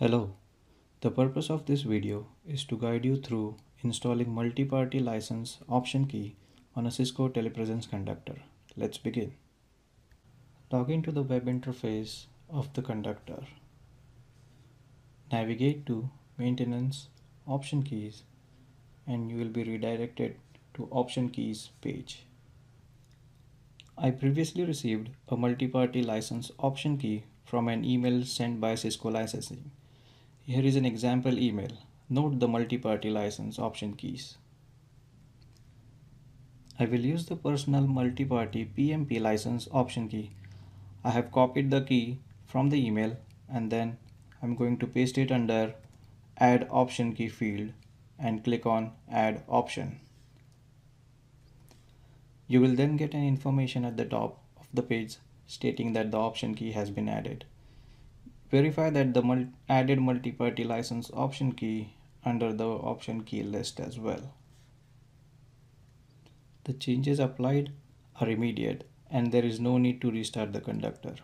Hello, the purpose of this video is to guide you through installing multi-party license option key on a Cisco telepresence conductor. Let's begin. Log into the web interface of the conductor. Navigate to maintenance option keys and you will be redirected to option keys page. I previously received a multi-party license option key from an email sent by Cisco Licensing. Here is an example email. Note the multi-party license option keys. I will use the personal multi-party PMP license option key. I have copied the key from the email and then I'm going to paste it under add option key field and click on add option. You will then get an information at the top of the page stating that the option key has been added. Verify that the mul added multi-party license option key under the option key list as well. The changes applied are immediate and there is no need to restart the conductor.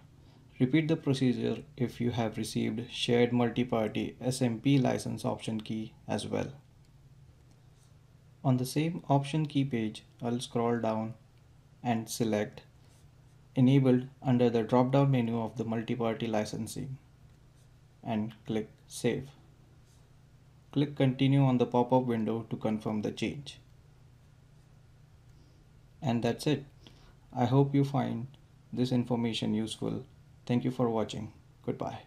Repeat the procedure if you have received shared multi-party SMP license option key as well. On the same option key page, I'll scroll down and select enabled under the drop-down menu of the multi-party licensing and click Save. Click Continue on the pop-up window to confirm the change. And that's it. I hope you find this information useful. Thank you for watching. Goodbye.